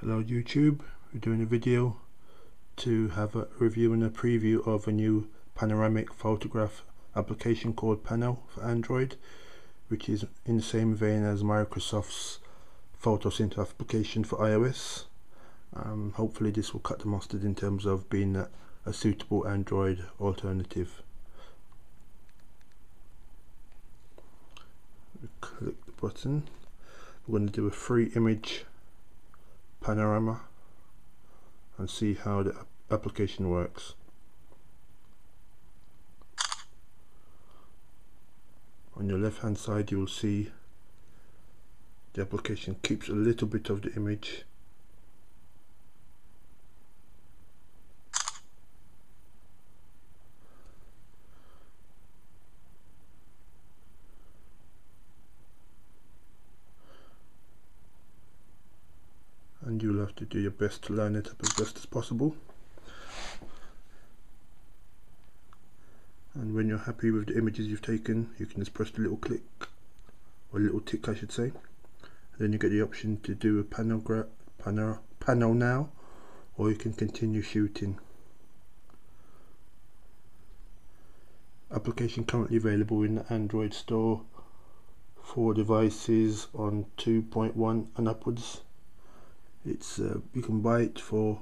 Hello YouTube, we're doing a video to have a review and a preview of a new panoramic photograph application called Pano for Android which is in the same vein as Microsoft's Photosynth application for iOS. Um, hopefully this will cut the mustard in terms of being a, a suitable Android alternative. click the button. We're going to do a free image panorama and see how the application works. On your left hand side you will see the application keeps a little bit of the image and you'll have to do your best to line it up as best as possible. And when you're happy with the images you've taken you can just press the little click or little tick I should say. And then you get the option to do a panel, panel, panel now or you can continue shooting. Application currently available in the Android store. For devices on 2.1 and upwards it's uh, you can buy it for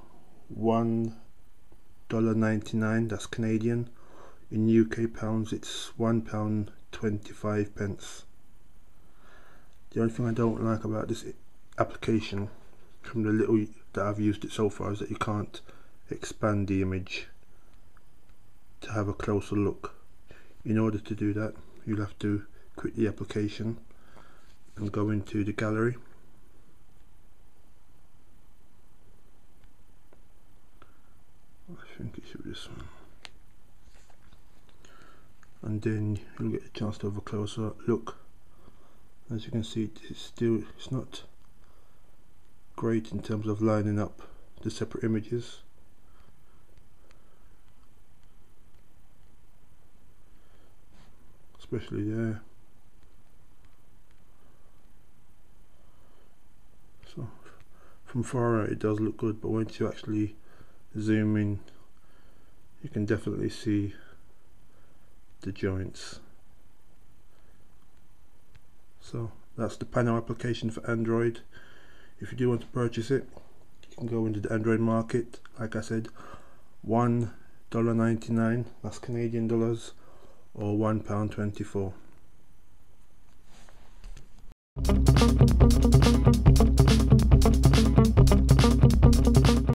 one dollar 99 that's Canadian. In UK pounds it's one pound 25 pence. The only thing I don't like about this application from the little that I've used it so far is that you can't expand the image to have a closer look. In order to do that you'll have to quit the application and go into the gallery I think it should be this one. And then you'll get a chance to have a closer look. As you can see it's still it's not great in terms of lining up the separate images. Especially there. So from far out it does look good but once you actually zoom in you can definitely see the joints. So that's the Pano application for Android. If you do want to purchase it you can go into the Android market. Like I said one dollar 99 that's Canadian dollars or one pound 24